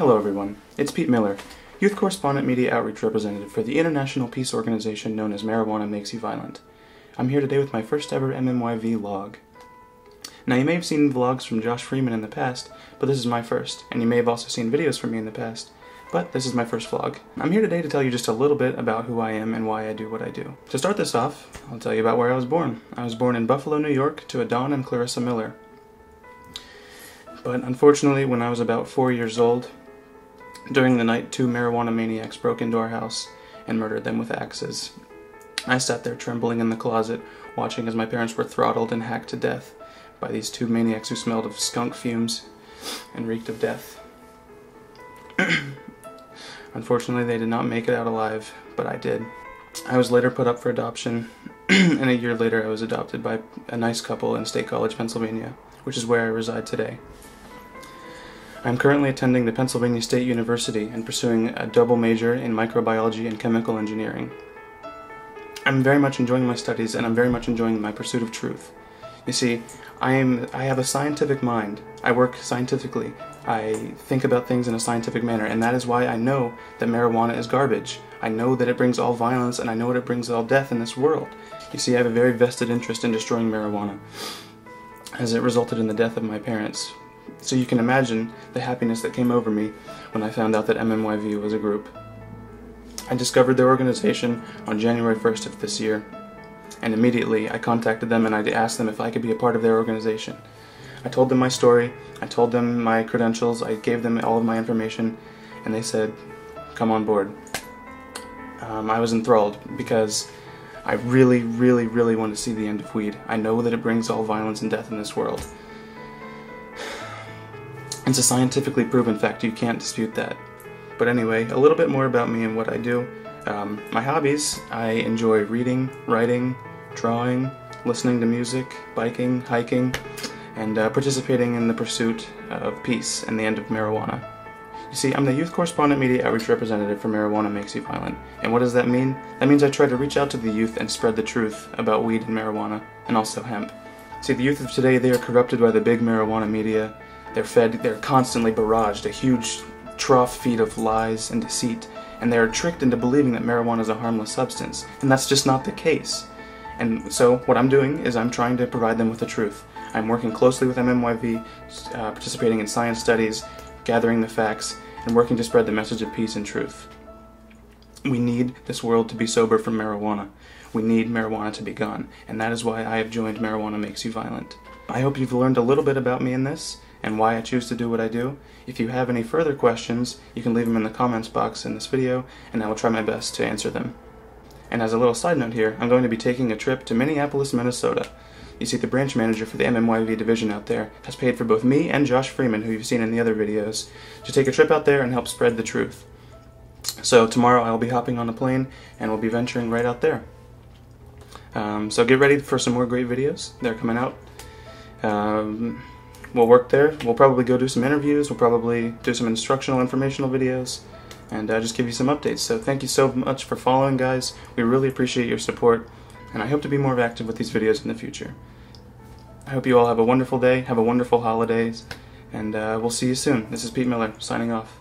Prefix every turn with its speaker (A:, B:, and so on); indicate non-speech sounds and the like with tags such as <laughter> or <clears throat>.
A: Hello everyone, it's Pete Miller, Youth Correspondent Media Outreach Representative for the international peace organization known as Marijuana Makes You Violent. I'm here today with my first ever MMYV log. Now you may have seen vlogs from Josh Freeman in the past, but this is my first, and you may have also seen videos from me in the past, but this is my first vlog. I'm here today to tell you just a little bit about who I am and why I do what I do. To start this off, I'll tell you about where I was born. I was born in Buffalo, New York to a Don and Clarissa Miller. But unfortunately, when I was about four years old, during the night, two marijuana maniacs broke into our house and murdered them with axes. I sat there trembling in the closet, watching as my parents were throttled and hacked to death by these two maniacs who smelled of skunk fumes and reeked of death. <clears throat> Unfortunately, they did not make it out alive, but I did. I was later put up for adoption, <clears throat> and a year later I was adopted by a nice couple in State College, Pennsylvania, which is where I reside today. I am currently attending the Pennsylvania State University and pursuing a double major in microbiology and chemical engineering. I'm very much enjoying my studies and I'm very much enjoying my pursuit of truth. You see, I am I have a scientific mind. I work scientifically. I think about things in a scientific manner, and that is why I know that marijuana is garbage. I know that it brings all violence and I know that it brings all death in this world. You see, I have a very vested interest in destroying marijuana, as it resulted in the death of my parents, so you can imagine the happiness that came over me when I found out that MMYV was a group. I discovered their organization on January 1st of this year, and immediately I contacted them and I asked them if I could be a part of their organization. I told them my story, I told them my credentials, I gave them all of my information, and they said, come on board. Um, I was enthralled because I really, really, really want to see the end of weed. I know that it brings all violence and death in this world. It's a scientifically proven fact, you can't dispute that. But anyway, a little bit more about me and what I do. Um, my hobbies, I enjoy reading, writing, drawing, listening to music, biking, hiking, and uh, participating in the pursuit of peace and the end of marijuana. You see, I'm the Youth Correspondent Media Outreach Representative for Marijuana Makes You Violent. And what does that mean? That means I try to reach out to the youth and spread the truth about weed and marijuana, and also hemp. See, the youth of today, they are corrupted by the big marijuana media, they're fed, they're constantly barraged, a huge trough feed of lies and deceit, and they are tricked into believing that marijuana is a harmless substance, and that's just not the case. And so what I'm doing is I'm trying to provide them with the truth. I'm working closely with MMYV, uh, participating in science studies, gathering the facts, and working to spread the message of peace and truth. We need this world to be sober from marijuana. We need marijuana to be gone, and that is why I have joined Marijuana Makes You Violent. I hope you've learned a little bit about me in this, and why I choose to do what I do. If you have any further questions, you can leave them in the comments box in this video, and I will try my best to answer them. And as a little side note here, I'm going to be taking a trip to Minneapolis, Minnesota. You see, the branch manager for the MMYV division out there has paid for both me and Josh Freeman, who you've seen in the other videos, to take a trip out there and help spread the truth. So tomorrow I'll be hopping on a plane and we'll be venturing right out there. Um, so get ready for some more great videos. They're coming out. Um, we'll work there. We'll probably go do some interviews. We'll probably do some instructional, informational videos, and uh, just give you some updates. So thank you so much for following, guys. We really appreciate your support, and I hope to be more active with these videos in the future. I hope you all have a wonderful day, have a wonderful holidays, and uh, we'll see you soon. This is Pete Miller, signing off.